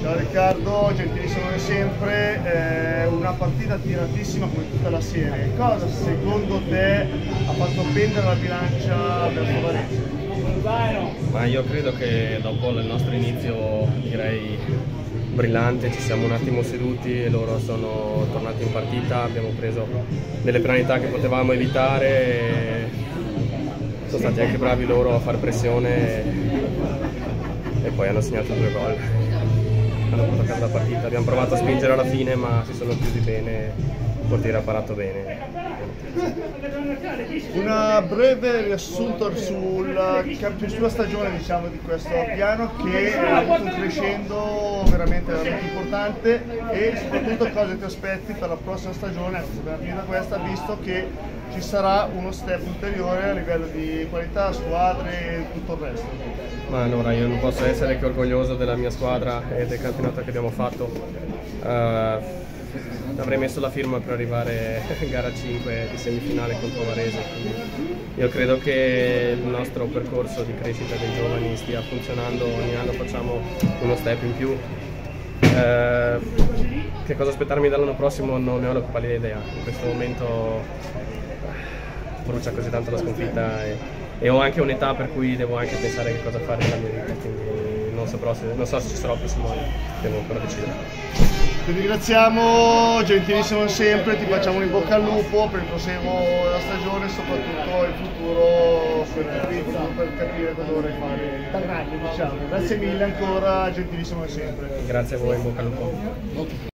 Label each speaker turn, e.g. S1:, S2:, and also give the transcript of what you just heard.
S1: Ciao Riccardo, gentilissimo come sempre, eh, una partita tiratissima come tutta la serie. Cosa secondo te ha fatto pendere la bilancia verso Varese?
S2: Ma io credo che dopo il nostro inizio direi brillante, ci siamo un attimo seduti e loro sono tornati in partita, abbiamo preso delle penalità che potevamo evitare sono stati anche bravi loro a fare pressione e poi hanno segnato due gol hanno portato a casa la partita. Abbiamo provato a spingere alla fine ma si sono chiusi bene, il portiere ha parato bene.
S1: Un breve riassunto sul, sulla stagione diciamo, di questo piano che ha crescendo veramente, veramente importante e soprattutto cosa ti aspetti per la prossima stagione, anche se da questa, visto che ci sarà uno step ulteriore a livello di qualità, squadre e tutto il resto.
S2: Ma allora io non posso essere che orgoglioso della mia squadra e del campionato che abbiamo fatto. Uh, avrei messo la firma per arrivare a gara 5 di semifinale contro Varese. io credo che il nostro percorso di crescita dei giovani stia funzionando, ogni anno facciamo uno step in più. Eh, che cosa aspettarmi dall'anno prossimo non ne ho la pallida idea. In questo momento brucia così tanto la sconfitta e, e ho anche un'età per cui devo anche pensare che cosa fare nella mia vita, quindi non, saprò se, non so se ci sarò il prossimo anno, devo ancora decidere.
S1: Ti ringraziamo gentilissimo sempre, ti facciamo un in bocca al lupo per il proseguo della stagione e soprattutto il futuro per, per capire cosa vorrei fare. Diciamo. Grazie mille ancora, gentilissimo sempre.
S2: Grazie a voi, in bocca al lupo.